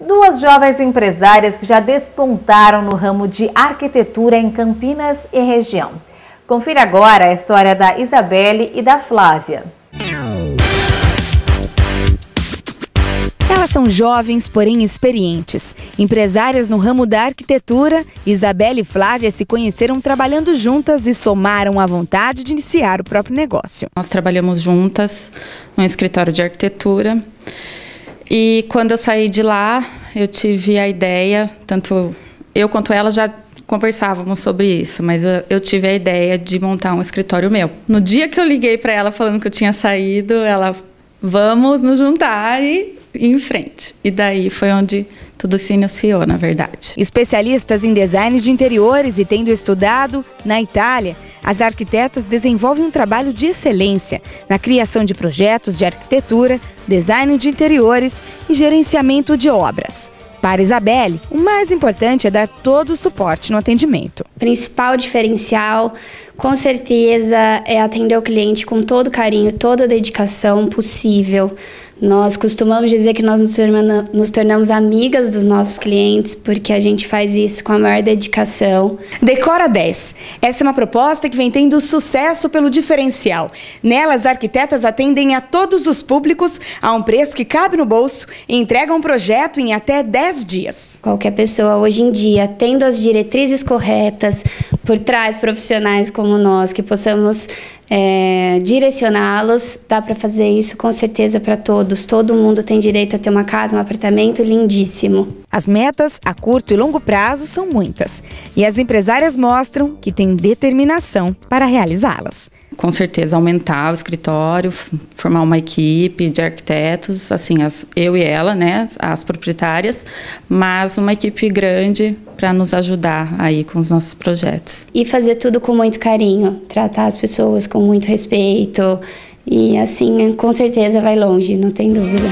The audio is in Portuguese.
Duas jovens empresárias que já despontaram no ramo de arquitetura em Campinas e região. Confira agora a história da Isabelle e da Flávia. Elas são jovens, porém experientes. Empresárias no ramo da arquitetura, Isabelle e Flávia se conheceram trabalhando juntas e somaram a vontade de iniciar o próprio negócio. Nós trabalhamos juntas no escritório de arquitetura e quando eu saí de lá, eu tive a ideia, tanto eu quanto ela já conversávamos sobre isso, mas eu, eu, tive a ideia de montar um escritório meu. No dia que eu liguei para ela falando que eu tinha saído, ela vamos nos juntar e ir em frente. E daí foi onde tudo se iniciou, na verdade. Especialistas em design de interiores e tendo estudado na Itália, as arquitetas desenvolvem um trabalho de excelência na criação de projetos de arquitetura, design de interiores e gerenciamento de obras. Para Isabelle, o mais importante é dar todo o suporte no atendimento. O principal diferencial, com certeza, é atender o cliente com todo carinho, toda a dedicação possível. Nós costumamos dizer que nós nos tornamos amigas dos nossos clientes porque a gente faz isso com a maior dedicação. Decora 10. Essa é uma proposta que vem tendo sucesso pelo diferencial. Nela, as arquitetas atendem a todos os públicos a um preço que cabe no bolso e entregam um projeto em até 10 dias. Qualquer pessoa hoje em dia, tendo as diretrizes corretas, por trás profissionais como nós, que possamos é, direcioná-los. Dá para fazer isso com certeza para todos. Todo mundo tem direito a ter uma casa, um apartamento lindíssimo. As metas a curto e longo prazo são muitas e as empresárias mostram que têm determinação para realizá-las com certeza aumentar o escritório, formar uma equipe de arquitetos, assim, as, eu e ela, né, as proprietárias, mas uma equipe grande para nos ajudar aí com os nossos projetos. E fazer tudo com muito carinho, tratar as pessoas com muito respeito e assim, com certeza vai longe, não tem dúvida.